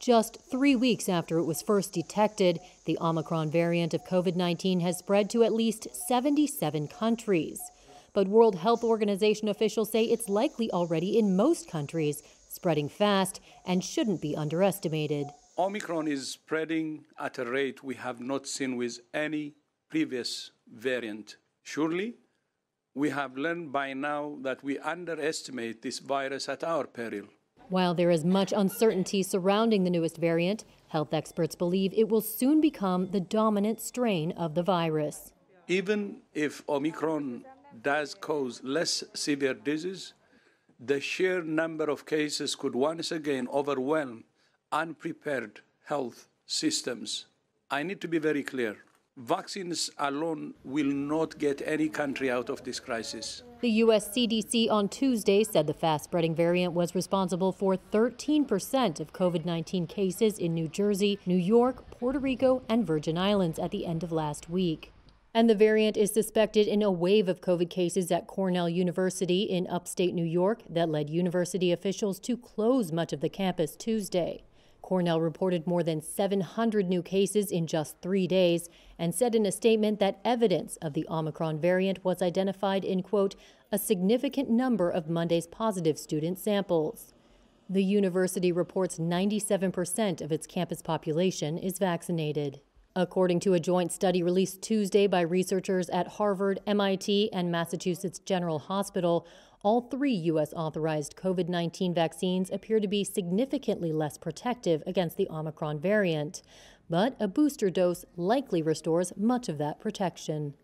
Just three weeks after it was first detected, the Omicron variant of COVID 19 has spread to at least 77 countries. But World Health Organization officials say it's likely already in most countries, spreading fast and shouldn't be underestimated. Omicron is spreading at a rate we have not seen with any previous variant. Surely, we have learned by now that we underestimate this virus at our peril. While there is much uncertainty surrounding the newest variant, health experts believe it will soon become the dominant strain of the virus. Even if Omicron does cause less severe disease, the sheer number of cases could once again overwhelm unprepared health systems. I need to be very clear. Vaccines alone will not get any country out of this crisis. The U.S. CDC on Tuesday said the fast spreading variant was responsible for 13% of COVID 19 cases in New Jersey, New York, Puerto Rico, and Virgin Islands at the end of last week. And the variant is suspected in a wave of COVID cases at Cornell University in upstate New York that led university officials to close much of the campus Tuesday. Cornell reported more than 700 new cases in just three days and said in a statement that evidence of the Omicron variant was identified in, quote, a significant number of Monday's positive student samples. The university reports 97% of its campus population is vaccinated. According to a joint study released Tuesday by researchers at Harvard, MIT, and Massachusetts General Hospital, all three U.S. authorized COVID 19 vaccines appear to be significantly less protective against the Omicron variant, but a booster dose likely restores much of that protection.